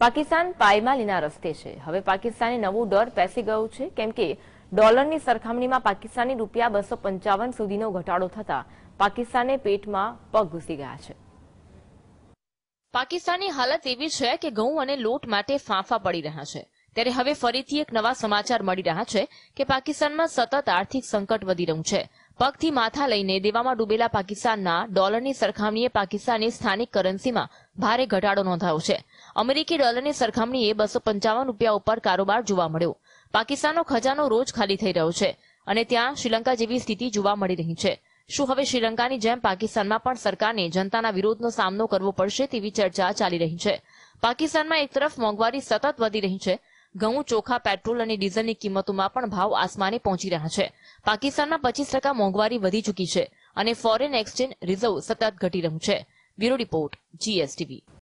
પાકિસ્તાન પાયમાલીના રસ્તે છે. હવે પાકિસ્તાને નવું ડર પેસી ગયું છે, કેમ કે ડોલરની સરખામણીમાં પાકિસ્તાની રૂપિયા બસો પંચાવન સુધીનો ઘટાડો થતા પાકિસ્તાને પેટમાં પગ ઘૂસી ગયા છે. પાકિસ્તાનની હાલત એવી છે કે ઘઉં અને લોટ માટે ફાંફા પડી રહ્યા છે. ત્યારે હવે ફરીથી એક નવા સમાચાર મળી રહ્યા છે કે પાકિસ્તાનમાં સતત આર્થિક સંકટ વધી રહ્યું છે. પગથી માથા લઈને દેવામાં ડૂબેલા પાકિસ્તાનના ડોલરની સરખામણીએ પાકિસ્તાની સ્થાનિક કરન્સીમાં ભારે ઘટાડો નોંધાયો છે. અમેરિકી ડોલરની સરખામણીએ બસો પંચાવન રૂપિયા ઉપર કારોબાર જોવા મળ્યો. પાકિસ્તાનનો ખજાનો રોજ ખાલી થઈ રહ્યો છે અને ત્યાં શ્રીલંકા જેવી સ્થિતિ જોવા મળી રહી છે. શું હવે શ્રીલંકાની જેમ પાકિસ્તાનમાં પણ સરકારને જનતાના વિરોધનો સામનો કરવો પડશે તેવી ચર્ચા ચાલી રહી છે. પાકિસ્તાનમાં એક તરફ મોંઘવારી સતત વધી રહી છે ઘઉં, ચોખા, પેટ્રોલ અને ડીઝલની કિંમતોમાં પણ ભાવ આસમાને પહોંચી રહ્યા છે. પાકિસ્તાનમાં પચીસ ટકા મોંઘવારી વધી ચૂકી છે અને ફોરેન એક્સચેન્જ રિઝર્વ સતત ઘટી રહ્યું છે. Bureau report GSTV